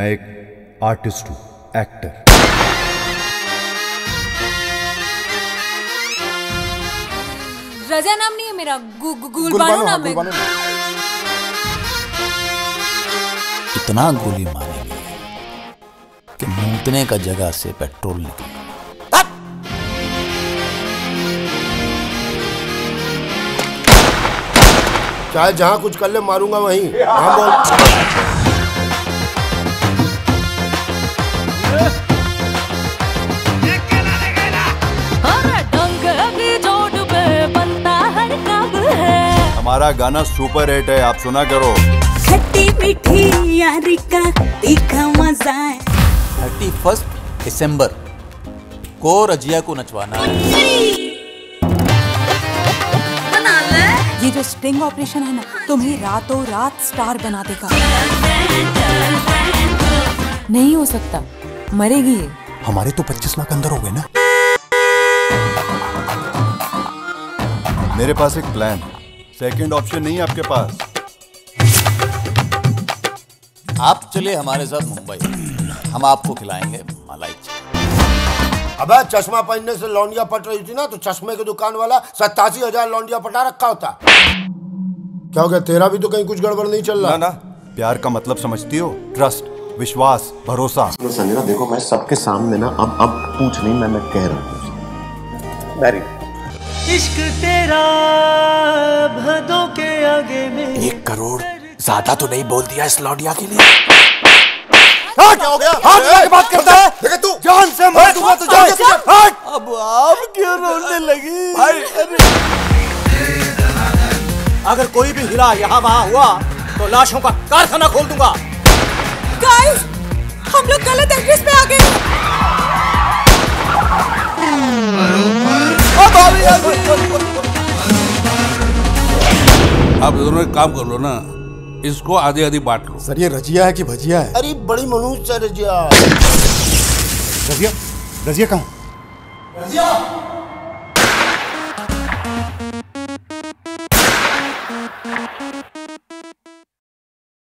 मैं एक आर्टिस्ट हूँ एक्टर। रजा नाम नहीं है मेरा गु, गु, गुलबानो नाम है इतना गोली मारेंगे कि मूतने का जगह से पेट्रोल निकल। चाहे जहाँ कुछ कर ले मारूँगा वहीं। हाँ बोल हमारा गाना सुपर हिट है आप सुना करो। खट्टी मीठी यारी का तीखा मज़ा है। थर्टी फ़र्स्ट दिसंबर को रजिया को नचवाना है। ये जो स्टिंग ऑपरेशन है ना तुम्हें रातों रात स्टार बना देगा। नहीं हो सकता मरेगी ये। हमारे तो 25 लाख अंदर हो गए ना। मेरे पास एक प्लान है। सेकंड ऑप्शन नहीं है आपके पास। आप चलिए हमारे साथ मुंबई। हम आपको खिलाएँगे मलाई अबे चश्मा पहनने से लौंडिया पट रही थी ना तो चश्मे की दुकान वाला सत्तासी हज़ार लौंडिया पटा रखा होता। क्या हो गया तेरा भी तो कहीं कुछ गड़बड़ नहीं चल रहा? ना ना प्यार का मतलब समझती हो? ट्रस्ट विश्वास भरोसा। संजना देखो मैं सबके सामने ना अब अब पूछ नहीं मैं मैं कह रहा हूँ। मैरिड इश्क तेरा भदों के आगे में। एक करोड़ ज़्यादा तो नहीं बोल दिया इस लौंडिया के लिए। हाँ, क्या हो गया? हाथ लगा के बात करता है। देखे तू? जान से मार दूँगा तुझे हट अब आप क्यों रोने लगी? भाई अगर कोई भी हिला यहाँ वहाँ हुआ तो लाशों का कारखाना खोल दूँगा। गाइस हम लोग गलत एड्रेस पे आप दोनों एक काम कर लो ना इसको आधी आधी बांट लो। सर ये रजिया है कि भजिया है? अरे बड़ी मनुष्य रजिया रजिया। रजिया? रजिया कहाँ?